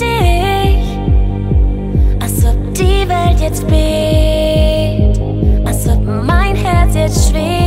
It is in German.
dich, als ob die Welt jetzt bebt, als ob mein Herz jetzt schwebt.